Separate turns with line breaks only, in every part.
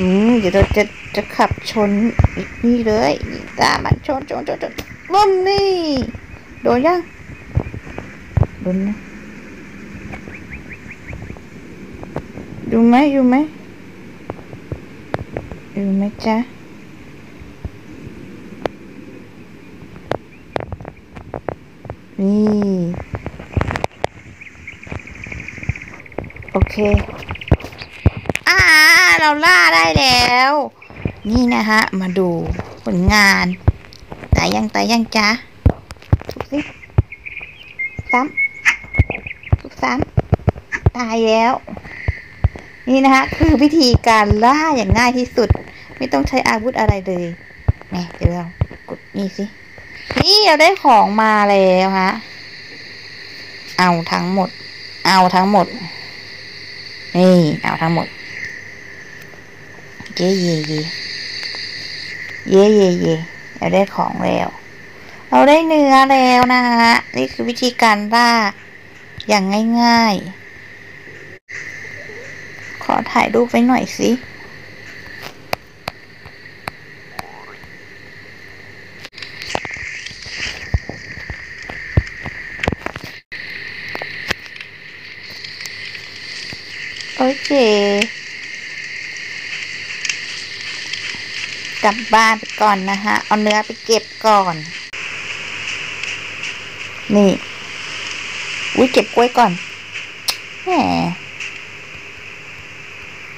อืมเดี๋ยวเราจะจะขับชนนี่เลยนี่ตามมันชนชนชนชนบุ้มนี่โดนยังโดนนะอยู่ไหมอยู่ไหมอยู่ไหมจ๊ะนี่ โอเค เราล่าได้แล้ว นี่นะฮะ มาดูผลงานตายยังตายยังจ๊ะทุกสิซ้ำทุกซ้ำตายแล้ว นี่นะฮะคือวิธีการล่าอย่างง่ายที่สุด ไม่ต้องใช้อาวุธอะไรเลยแม่เดี๋ยวเรากดนี่สิ นี่เราได้ของมาแล้วฮะ เอาทั้งหมด เอาทั้งหมด นี่ เอาทั้งหมด เย่เย่เย่เย่เย่เย่เราได้ของแล้ว เราได้เนื้อแล้วนะฮะ นี่คือวิธีการล่าอย่างง่ายๆ ขอถ่ายรูปไว้หน่อยสิโอเค กลับบ้านไปก่อนนะฮะ เอาเนื้อไปเก็บก่อน นี่อุ้ยเก็บกล้วยก่อนแหม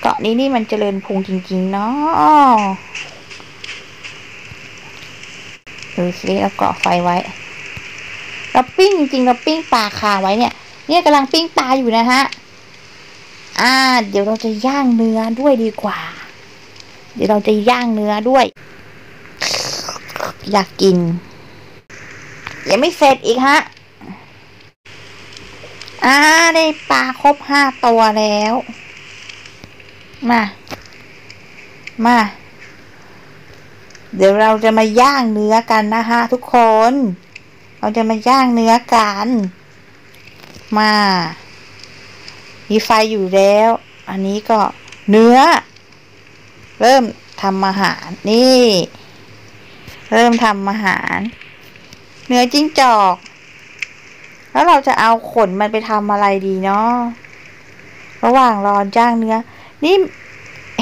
เกาะนี้นี่มันเจริญพุงจริงๆเนาะดูสิเราเกาะไฟไว้ เราปิ้งจริงๆเราปิ้งปลาคาไว้เนี่ย เนี่ยกำลังปิ้งปลาอยู่นะฮะ อ่า เดี๋ยวเราจะย่างเนื้อด้วยดีกว่า เดี๋ยวเราจะย่างเนื้อด้วย อยากกิน ยังไม่เสร็จอีกฮะอ่าได้ปลาครบห้าตัวแล้ว มา มา เดี๋ยวเราจะมาย่างเนื้อกันนะฮะทุกคน เราจะมาย่างเนื้อกัน มา มีไฟอยู่แล้ว อันนี้ก็เนื้อ เริ่มทำอาหารนี่ เริ่มทำอาหาร เนื้อจิ้งจอก แล้วเราจะเอาขนมันไปทำอะไรดีเนาะระหว่างรอย่างเนื้อ นี่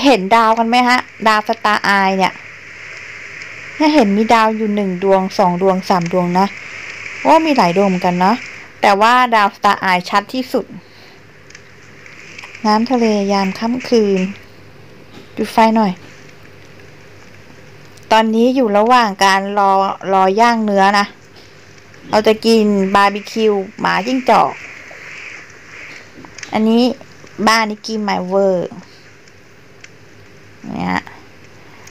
เห็นดาวกันไหมฮะ ดาวสตาร์ไอเนี่ยเนี่ยเห็นมีดาวอยู่หนึ่งดวงสองดวงสามดวงนะว่ามีหลายดวงเหมือนกันเนาะแต่ว่าดาวสตาร์ไอชัดที่สุด น้ำทะเลยามค่ำคืน จุดไฟหน่อย ตอนนี้อยู่ระหว่างการรอรอย่างเนื้อนะ เราจะกินบาร์บีคิวหมาจิ้งจอก อันนี้บ้านนิกกี้ไมเวอร์เนี่ย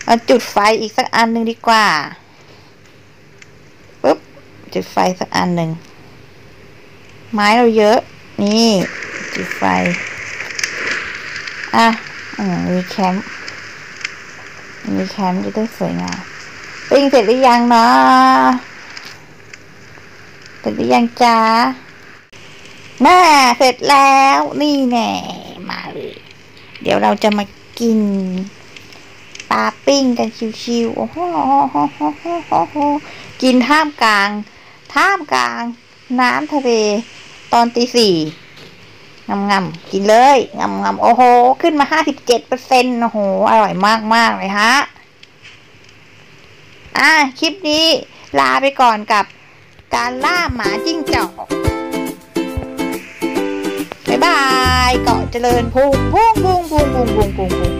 เราจุดไฟอีกสักอันหนึ่งดีกว่าปุ๊บจุดไฟสักอันหนึ่งไม้เราเยอะ นี่ จุดไฟ อะ อืมมีแคมป์มีแคมป์จะได้สวยงามปิ้งเสร็จหรือยังเนาะเสร็จหรือยังจ้าแม่เสร็จแล้วนี่แน่มาเลยเดี๋ยวเราจะมากินปลาปิ้งกันชิวๆโอ้โหกินท่ามกลาง ท่ามกลาง น้ำทะเลตอนตีสี่ งำงำกินเลยงำงำโอ้โห ขึ้นมาห้าสิบเจ็ดเปอร์เซ็นต์โอ้โห อร่อยมากมากเลยฮะ อะ คลิปนี้ลาไปก่อนกับการล่าหมาจิ้งจอกบ๊ายบาย เกาะเจริญพุงพุงพุงพุงพุงพุงพุงพุง